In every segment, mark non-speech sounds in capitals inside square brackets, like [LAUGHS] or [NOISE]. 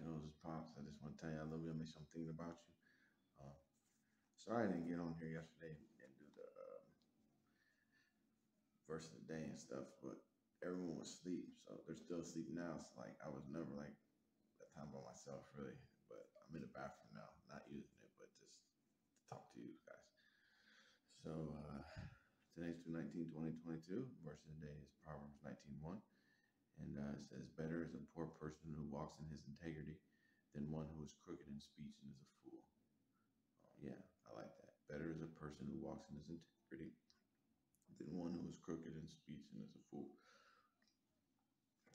kiddos, it's Pops. I just want to tell you I love you. I miss you. I'm thinking about you. Uh, sorry I didn't get on here yesterday and do the um, verse of the day and stuff, but everyone was asleep. So they're still asleep now. So like I was never like that time by myself really. But I'm in the bathroom now, not using it, but just to talk to you guys. So uh, today's 219 2022. Verse of the day is Proverbs 19:1. And uh, says, Better is a poor person who walks in his integrity than one who is crooked in speech and is a fool. Oh, yeah, I like that. Better is a person who walks in his integrity than one who is crooked in speech and is a fool.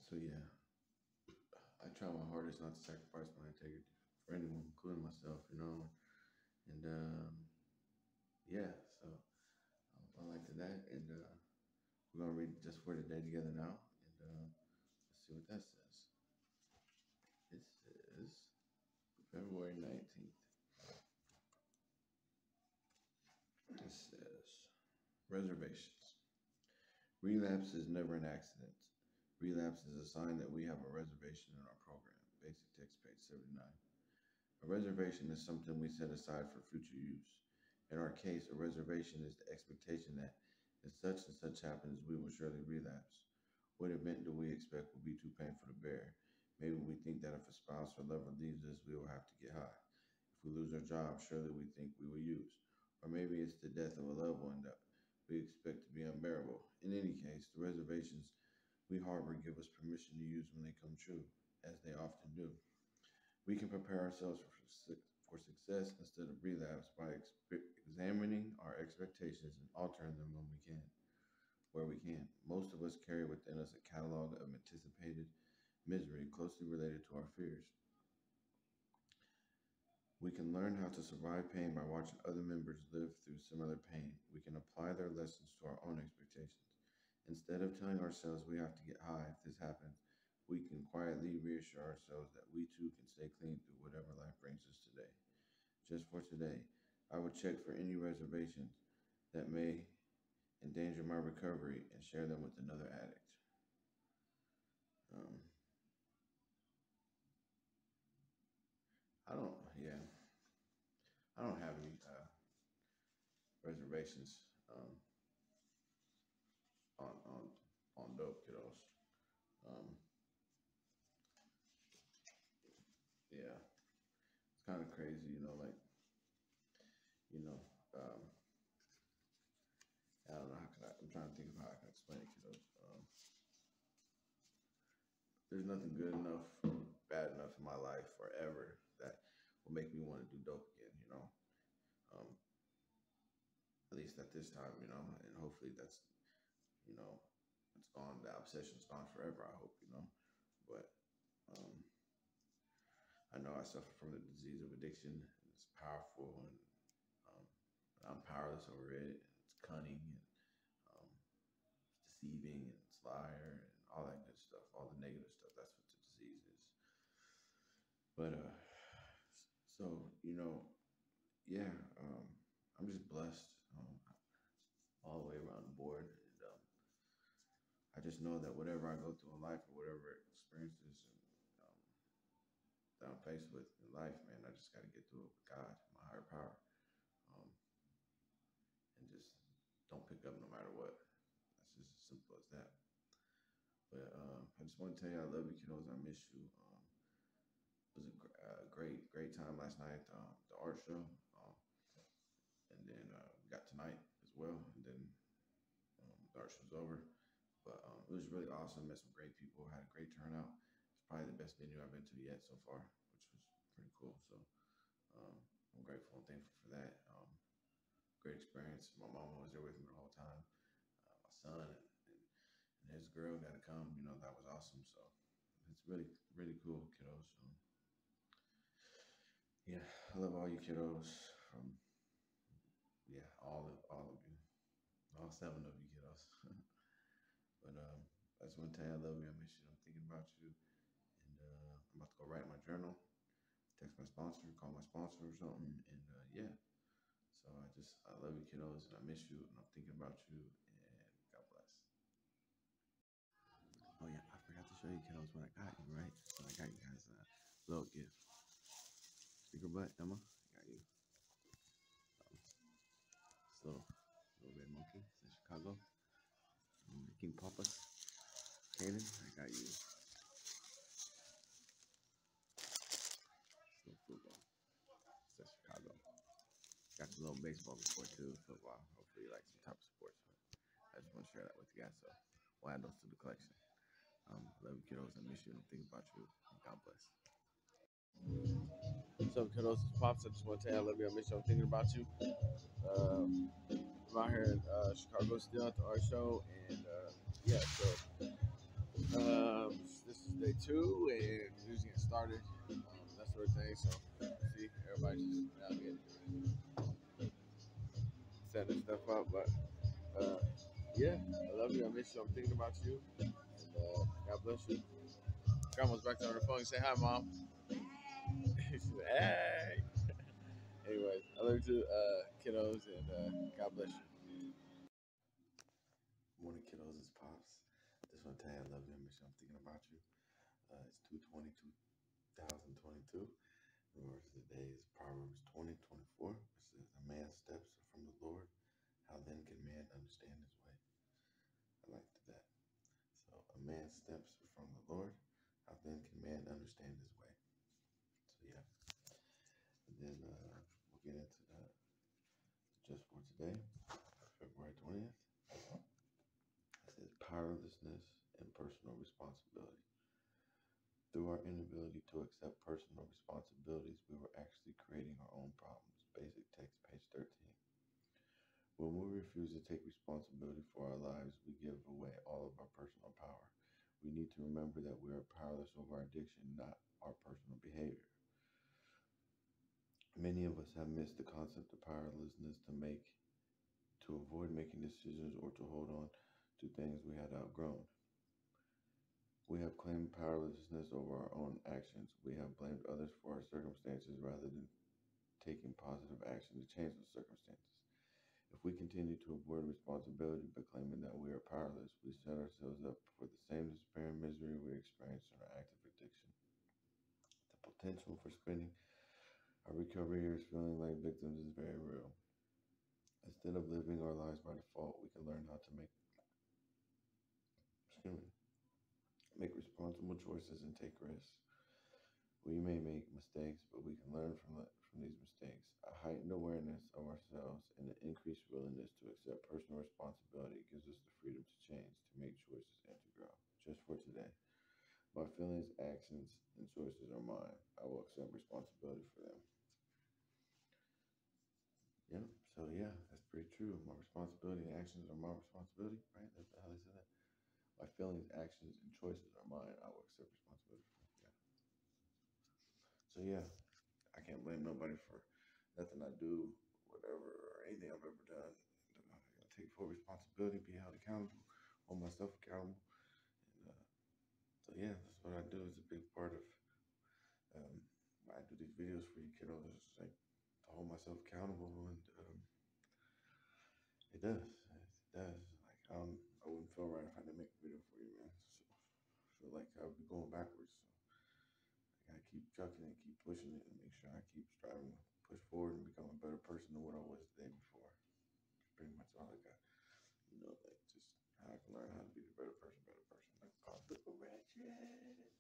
So, yeah, I try my hardest not to sacrifice my integrity for anyone, including myself, you know. And um, yeah, so I like that. And uh, we're going to read just for today together now. See what that says. It says February 19th. It says reservations. Relapse is never an accident. Relapse is a sign that we have a reservation in our program. Basic text page 79. A reservation is something we set aside for future use. In our case, a reservation is the expectation that if such and such happens, we will surely relapse. What event do we expect will be too painful to bear? Maybe we think that if a spouse or lover leaves us, we will have to get high. If we lose our job, surely we think we will use. Or maybe it's the death of a loved one that we expect to be unbearable. In any case, the reservations we harbor give us permission to use when they come true, as they often do. We can prepare ourselves for, for success instead of relapse by examining our expectations and altering them when we can we can. Most of us carry within us a catalog of anticipated misery closely related to our fears. We can learn how to survive pain by watching other members live through similar pain. We can apply their lessons to our own expectations. Instead of telling ourselves we have to get high if this happens, we can quietly reassure ourselves that we too can stay clean through whatever life brings us today. Just for today, I would check for any reservations that may endanger my recovery and share them with another addict. Um, I don't, yeah, I don't have any uh, reservations um, on on on dope kiddos. Um, yeah, it's kind of crazy, you know, like you know. Um, I don't know how can I. I'm trying to think of how I can explain it, kiddos. Um, there's nothing good enough, bad enough in my life forever that will make me want to do dope again. You know, um, at least at this time, you know, and hopefully that's, you know, it's gone. The obsession's gone forever. I hope, you know, but um, I know I suffer from the disease of addiction. It's powerful, and um, I'm powerless over it It's cunning and liar and all that good stuff, all the negative stuff. That's what the disease is. But uh, so you know, yeah, um, I'm just blessed um, all the way around the board, and um, I just know that whatever I go through in life or whatever experiences and, um, that I'm faced with in life, man, I just got to get through it with God, my higher power. Um, and just don't pick up no matter what. That's just as simple as that. But uh, I just want to tell you I love you, kiddos. I miss you. Um, it was a gr- uh, great, great time last night. Um, the art show, um, and then uh, we got tonight as well. And then um, the art show's over. But um, it was really awesome. Met some great people. Had a great turnout. It's probably the best venue I've been to yet so far, which was pretty cool. So um, I'm grateful and thankful for that. Um, great experience. My mom was there with me the whole time. Uh, my son his girl got to come. You know, that was awesome. So it's really, really cool, kiddos. So, yeah, I love all you kiddos from, yeah, all of, all of you, all seven of you kiddos. [LAUGHS] but um, I just want to tell you I love you. I miss you. I'm thinking about you. And uh, I'm about to go write my journal, text my sponsor, call my sponsor or something. And uh, yeah. So I just, I love you, kiddos, and I miss you, and I'm thinking about you, and God bless. Oh yeah, I forgot to show you, kiddos, what I got you, right? So I got you guys a Little gift. Sticker butt, Emma. I got you. Um, this little, little red monkey. It's in Chicago. Mm, King Papa. Kaden, I got you. It's little football. It's in Chicago. Got the little baseball before too, football. Hopefully you like some type of sports. I just want to share that with you guys. So we'll add those to the collection. Love you kiddos. I miss you and think about you. God bless. What's up, kiddos? It's Pops. I just want to tell you I love you. I miss you. I'm thinking about you. Um, I'm out here in uh, Chicago still at the art show. And uh, yeah, so um, this is day two and just getting started. Um, that sort of thing. So, see, everybody just now getting setting stuff up. But uh, yeah, I love you. I miss you. I'm thinking about you. And God bless you. Grandma's back there on her phone. Say hi, mom. She said, [LAUGHS] hey. Anyways, I love you uh, kiddos, and uh, God bless you. Morning, kiddos. It's Pops. Just want to tell you I love you. I miss you. I'm thinking about you. Uh, it's 220, 2022. The verse of the day is Proverbs 20, 24. It says, A man's steps are from the Lord. How then can man understand his way? I like that. Man's steps from the Lord. How then can man understand his way? So, yeah. And then uh, we'll get into that just for today, February 20th. It says powerlessness and personal responsibility. Through our inability to accept personal responsibilities, we were actually creating our own problems. Basic text, page 13. When we refuse to take responsibility for our lives, we give away all of our personal to remember that we are powerless over our addiction, not our personal behavior. Many of us have missed the concept of powerlessness to make, to avoid making decisions or to hold on to things we had outgrown. We have claimed powerlessness over our own actions. We have blamed others for our circumstances rather than taking positive action to change those circumstances. If we continue to avoid responsibility by claiming that we are powerless, we set ourselves up for the same despair and misery we experienced in our active addiction. The potential for spending our recovery years feeling like victims is very real. Instead of living our lives by default, we can learn how to make excuse me, make responsible choices and take risks. We may make mistakes, but we can learn from the, from these mistakes. A heightened awareness of ourselves and an increased willingness to accept personal responsibility gives us the freedom to change, to make choices, and to grow. Just for today, my feelings, actions, and choices are mine. I will accept responsibility for them. Yeah. So yeah, that's pretty true. My responsibility and actions are my responsibility, right? That's how they say that. My feelings, actions, and choices are mine. I will accept responsibility for them. Yeah. So yeah, I can't blame nobody for nothing I do, whatever, or anything I've ever done. I gotta take full responsibility, be held accountable, hold myself accountable. And uh, so yeah, that's what I do. It's a big part of um, why I do these videos for you kiddos. It's like to hold myself accountable, and um, it does. It does. Like um, I wouldn't feel right if I didn't make a video for you, man. So I feel like I'd be going backwards. So I gotta keep chucking it, keep pushing it, and make sure I keep striving push forward and become a better person than what I was the day before. Pretty much all I got. You know, like just how I can learn how to be the better person, better person. Like, call the ratchet.